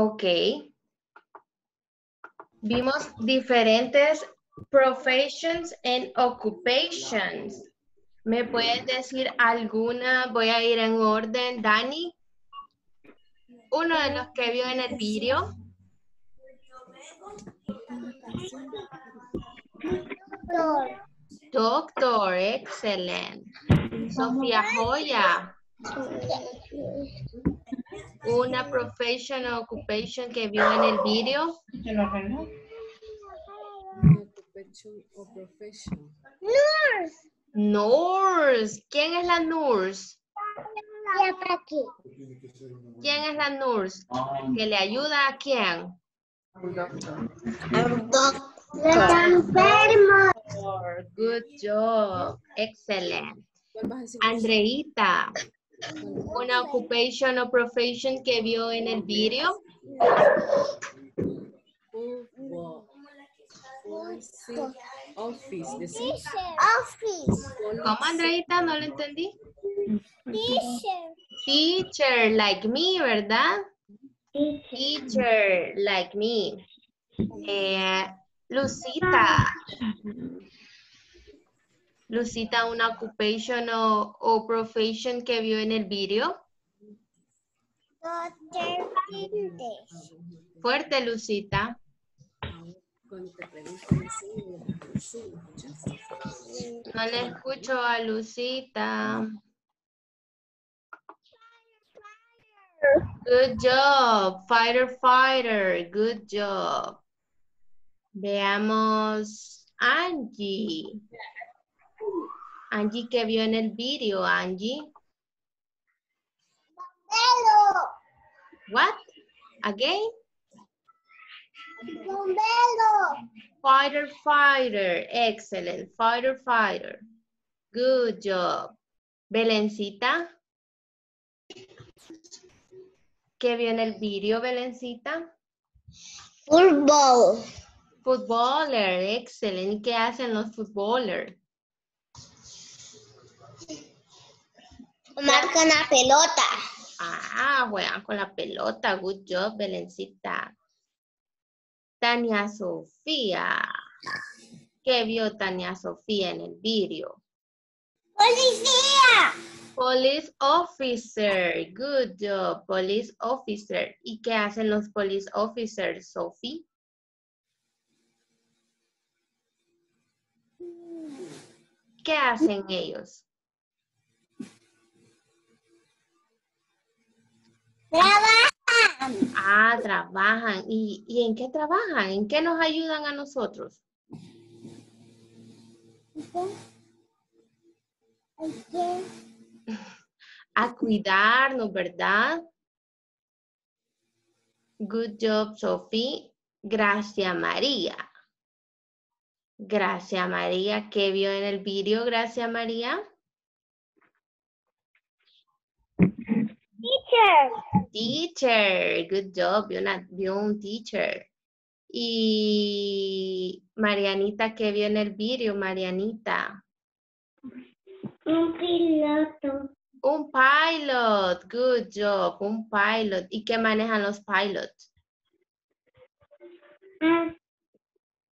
Ok. Vimos diferentes professions and occupations. ¿Me puedes decir alguna? Voy a ir en orden. Dani. Uno de los que vio en el video. Doctor. Doctor, excelente. Sofía Joya. Una profession o occupation que vio en el video. Occupation o profession. Nurse. Nurse. ¿Quién es la nurse? ¿Quién es la nurse? ¿Que le ayuda a quién? Está enfermo. Good job. Excelente. ¿Cuál vas a decir? Andreita. Una occupation o profession que vio en el. Policy. Office. Office. ¿Cómo, Andreita? No lo entendí. Teacher. Teacher, like me, ¿verdad? Teacher, like me. Eh, Lucita. Lucita, una occupation o, o profession que vio en el video. Doctor Pintes. Fuerte, Lucita. No le escucho a Lucita. Good job, fighter, fighter. Good job. Veamos Angie. Angie que vio en el video, Angie. Bombero. What? Again? Bombero. Fighter, fighter. Excellent. Fighter, fighter. Good job. Belencita. ¿Qué vio en el video, Belencita? Fútbol. Footballer. Excelente. ¿Y qué hacen los footballers? Marcan la pelota. Ah, juegan con la pelota. Good job, Belencita. Tania Sofía. ¿Qué vio Tania Sofía en el video? Policía. Police officer. Good job, police officer. ¿Y qué hacen los police officers, Sophie? ¿Qué hacen ellos? Trabajan. Ah, trabajan. ¿Y, ¿Y en qué trabajan? ¿En qué nos ayudan a nosotros? A cuidarnos, ¿verdad? Good job, Sophie. Gracias, María. Gracias, María. ¿Qué vio en el video? Gracias, María. Teacher. Teacher. Good job. Vio, una- vio un teacher. Y Marianita, ¿qué vio en el video? Marianita. Un piloto. Un pilot. Good job. Un pilot. ¿Y qué manejan los pilots? Ah,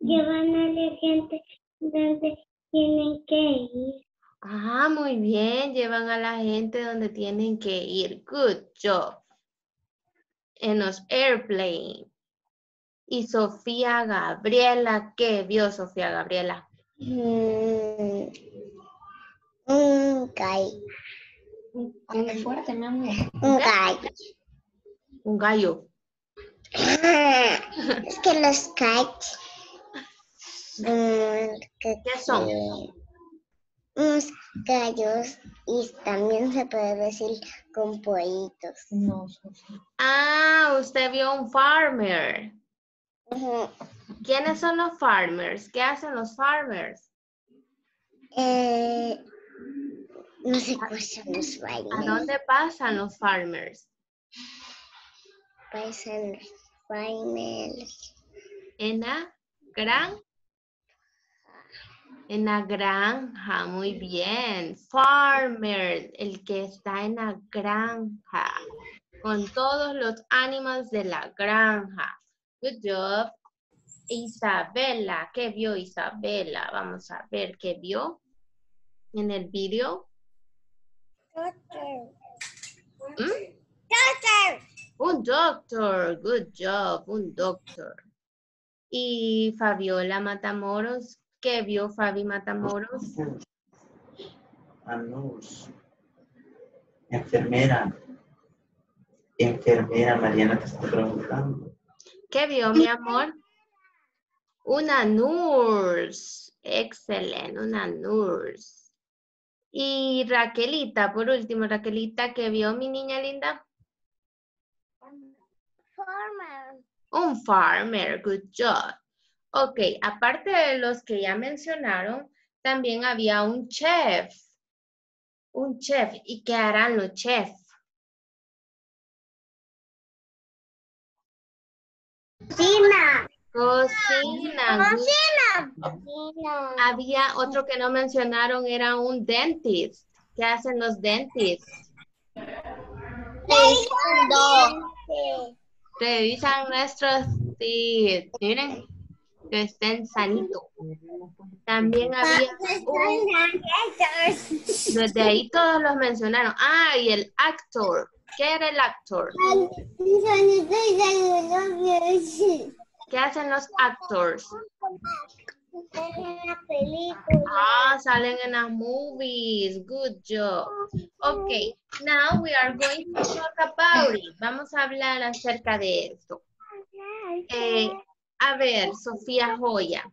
llevan a la gente donde tienen que ir. Ah, muy bien. Llevan a la gente donde tienen que ir. Good job. En los airplanes. Y Sofía Gabriela, ¿qué vio Sofía Gabriela? Mm, un gallo. Un, fuerte, mi amor. Un gallo. un gallo. Ah, es que los kites. mm, ¿Qué son? Unos gallos y también se puede decir con pollitos. No. Ah, usted vio un farmer. ¿Quiénes son los farmers? ¿Qué hacen los farmers? Eh, no sé cuáles son los ¿A bailes. dónde pasan los farmers? Pasan los bailes. En la gran en la granja, muy bien. Farmer, el que está en la granja. con todos los animales de la granja. Good job. Isabela, ¿qué vio Isabela? Vamos a ver qué vio en el video. ¿Mm? Un doctor, good job, un doctor. Y Fabiola Matamoros, ¿qué vio Fabi Matamoros? A nurse. Enfermera. Enfermera, Mariana te está preguntando. ¿Qué vio, mi amor? Una nurse. Excelente, una nurse. Y Raquelita, por último, Raquelita, ¿qué vio, mi niña linda? Farmer. Un farmer, good job. Ok, aparte de los que ya mencionaron, también había un chef. Un chef. ¿Y qué harán los chefs? Cocina. Cocina. good Cocina. Había otro que no mencionaron, era un dentist. ¿Qué hacen los dentists? Revisando. Revisan nuestros teeth. Miren, que estén sanitos. También había un... Desde ahí todos los mencionaron. Ah, y el actor. ¿Qué era el actor? ¿Qué hacen los actors? Ah, salen en las movies. Good job. Okay, now we are going to talk about it. Vamos a hablar acerca de esto. Eh, a ver, Sofía Joya.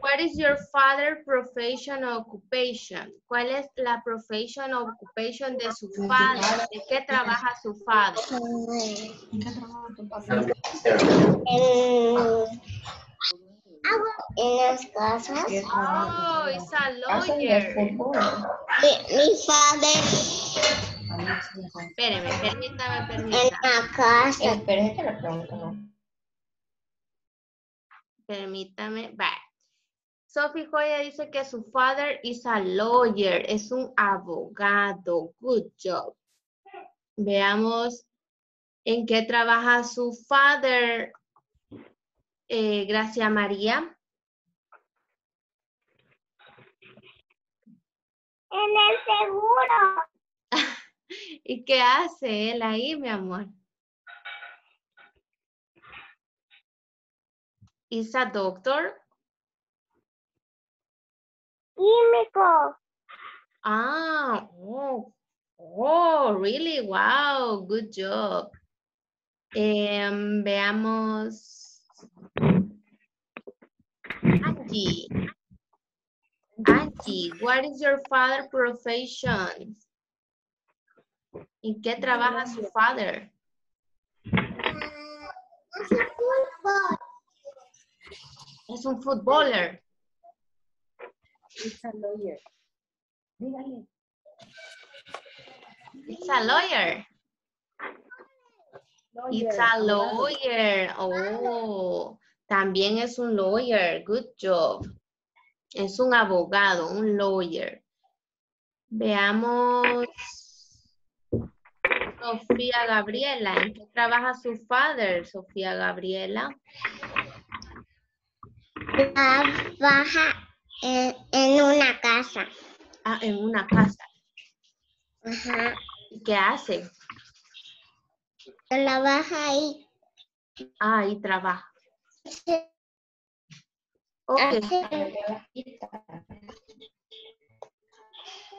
What is your father profession or occupation? ¿Cuál es la profession o occupation de su padre? ¿De qué trabaja su padre? En, en las casas. Oh, it's a lawyer. Mi, mi padre Espéreme, permítame, en permítame. la casa. Permítame. Va. Sophie Joya dice que su father is a lawyer, es un abogado. Good job. Veamos en qué trabaja su father. Eh, Gracia María. En el seguro. ¿Y qué hace él ahí, mi amor? Is a doctor. Químico. Ah, oh, oh, really? Wow, good job. Em, veamos. Angie. Angie, what is your father profession? ¿En qué trabaja su father? Es un footballer. It's a lawyer. Dígale. It's a lawyer. It's a lawyer. Oh, también es un lawyer. Good job. Es un abogado, un lawyer. Veamos. Sofía Gabriela. ¿En qué trabaja su father, Sofía Gabriela? Trabaja en, en una casa. Ah, en una casa. Ajá. ¿Y qué hace? Trabaja ahí. Ah, ahí trabaja. Ok. Hace-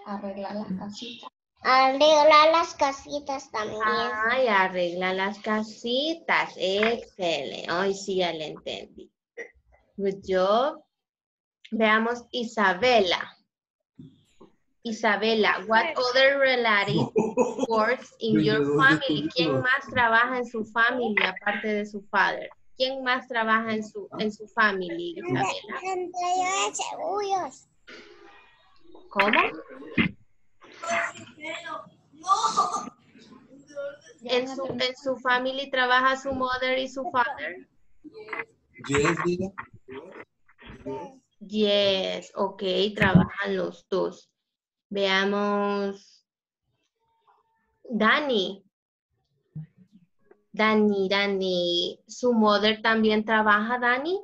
Arreglar las casitas. Arregla las casitas también. Ay, arregla las casitas. Excelente. Hoy sí ya le entendí. Good job. Veamos Isabela. Isabela, what other relative works in your family? ¿Quién más trabaja en su familia aparte de su father? ¿Quién más trabaja en su, en su familia, Isabela? Entrega de seguros. ¿Cómo? En su, en su family trabaja su mother y su father. Yes, diga. Yes, ok, trabajan los dos. Veamos. Dani, Dani, Dani, ¿su mother también trabaja, Dani?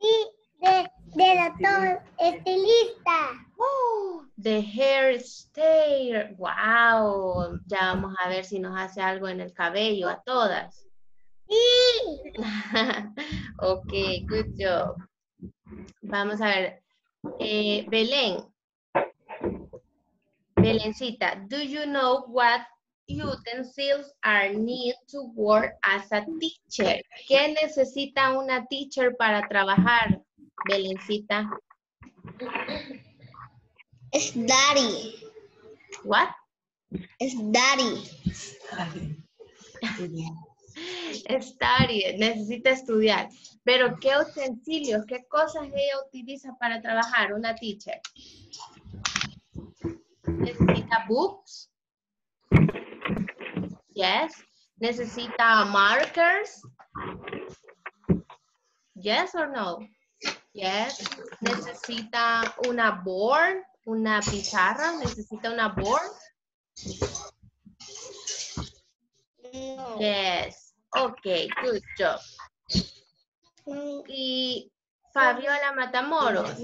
Y de, de doctor estilista. Oh, the hairstyle. Wow. Ya vamos a ver si nos hace algo en el cabello a todas. Ok, good job. Vamos a ver. Eh, Belén. Belencita, do you know what utensils are needed to work as a teacher? ¿Qué necesita una teacher para trabajar, Belencita? Es daddy. What? Es daddy. Study, necesita estudiar. Pero, ¿qué utensilios, qué cosas ella utiliza para trabajar una teacher? Necesita books. Yes. Necesita markers. Yes or no? Yes. Necesita una board, una pizarra. Necesita una board. No. Yes. Okay, good job. Y Fabiola Matamoros.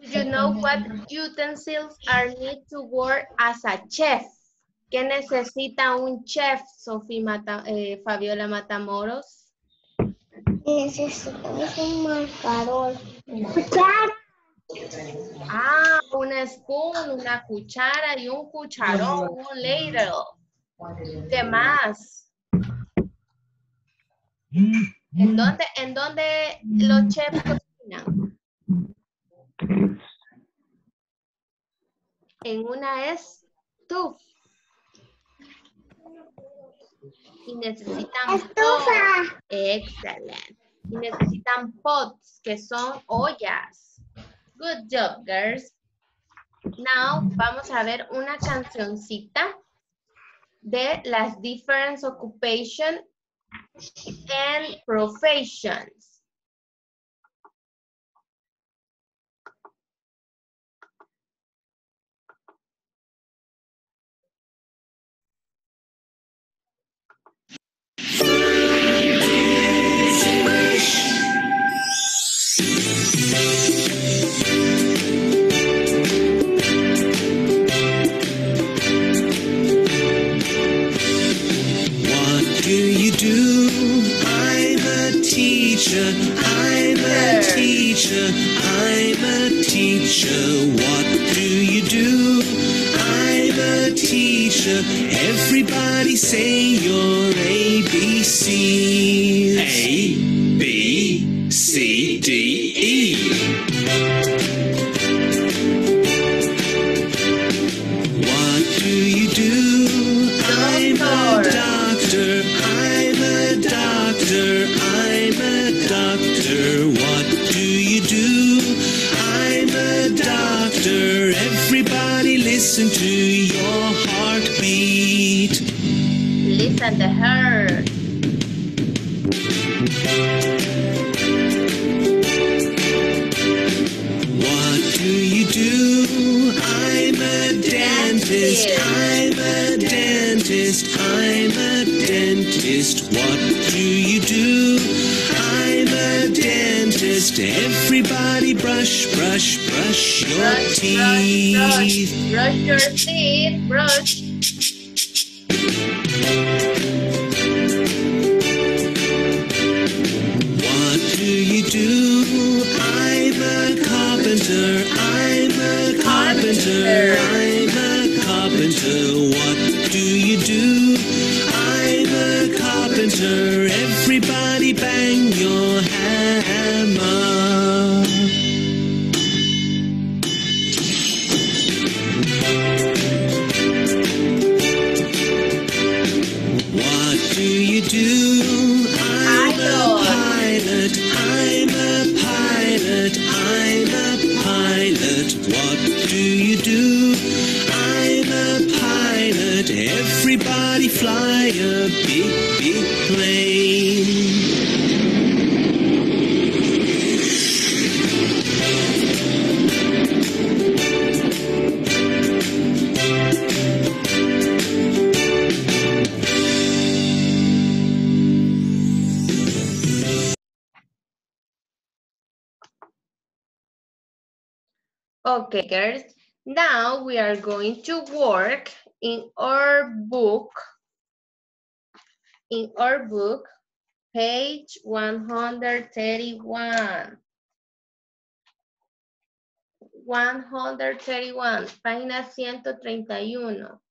Do you know what utensils are needed to work as a chef? ¿Qué necesita un chef, Sofía Mata- eh, Fabiola Matamoros? Necesitamos un marcador. Ah, una spoon, una cuchara y un cucharón, un ladle. ¿Qué más? ¿En dónde, en dónde los chefs cocinan? En una estufa. Y necesitan. Estufa. Excelente. Y necesitan pots, que son ollas. Good job, girls. Now, vamos a ver una cancioncita de las different occupation and professions. ABC. A, B, C, D, E. What do you do? I'm a doctor. I'm a doctor. I'm a doctor. What do you do? I'm a doctor. Everybody listen to your heartbeat. Listen to her. Dentist. I'm a dentist. I'm a dentist. What do you do? I'm a dentist. Everybody brush, brush, brush your Brush, brush, brush, brush your teeth, brush. everybody bang your hands. Okay, girls. Now we are going to work in our book. In our book, page 131. 131, página 131. 131.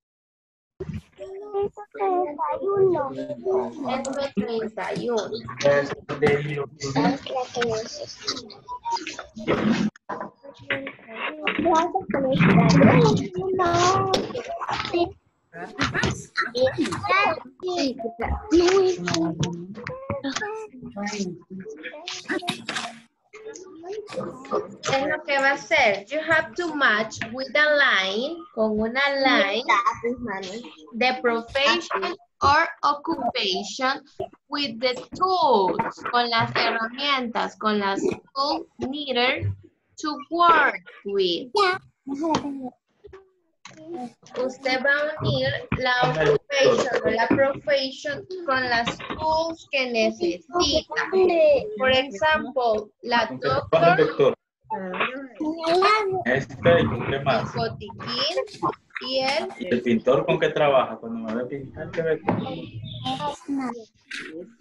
Es lo que va a hacer. You have to match with a line, con una line, the profession or occupation with the tools, con las herramientas, con las tools needed to work with. Usted va a unir la occupation o la profession con las tools que necesita. Por ejemplo, la ¿Cuál doctor, doctor? Este, ¿y con qué el botiquín y el ¿Y el pintor con qué trabaja? Cuando me ve pintar, ¿qué ve?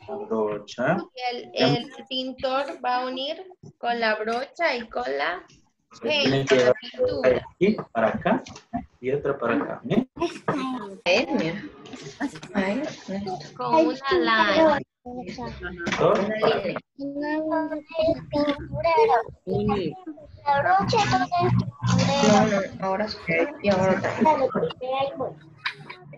La brocha. el, el pintor va a unir con la brocha y con la Tiene que pintura. aquí, para acá, y otra para acá. ¿eh? Con una lana. Doctor, para acá. La brocha Ahora y ahora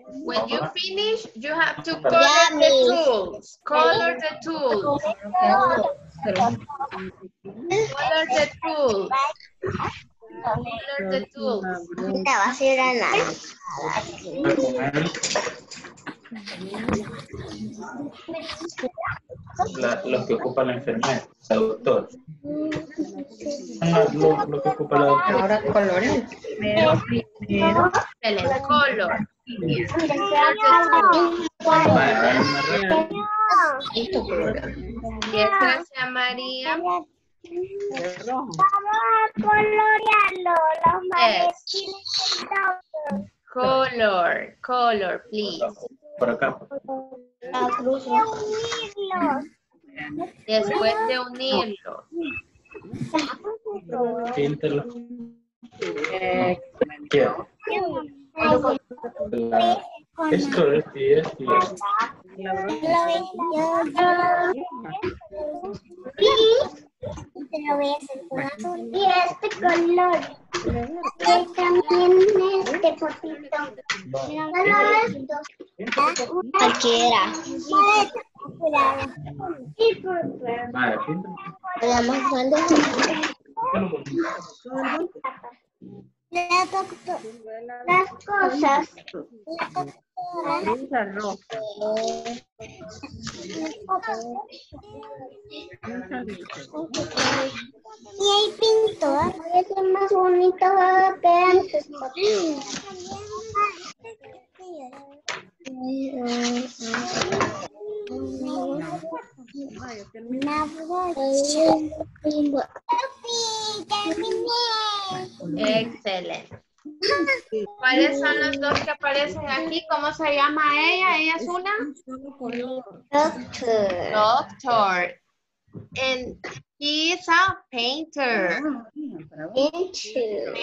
When you finish, you have to color the tools. Color the tools. Color the tools. Color the tools. va a ser naranja. La- los que ocupa la enfermera, el doctor. Ah, Lo, lo que ocupa la doctora. Ahora colores. Excelente. Color. Color Gracias, María. Vamos a colorearlo, los maletines Color, color, please. Por acá. Después de unirlos. Después eh, de unirlos. Esto es 10, Y este color. También este potito. Cualquiera la doctora, las cosas. La doctora. Y hay pintor. Ah, ella? Es una... Doctor. Doctor. And he is a painter. Painter.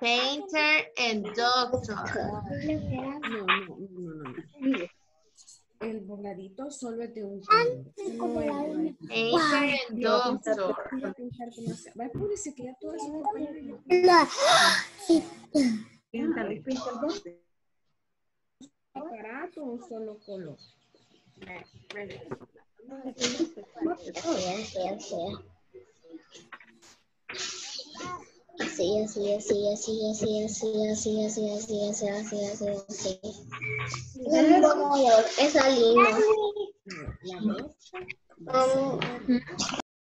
Painter. And doctor. El voladito solo es de un color. Doctor. pinta el dos. Aparato, un solo color. Así, así, así, así, así, así, así, así, así, así, así, así, así. Esa línea. La brocha. Um,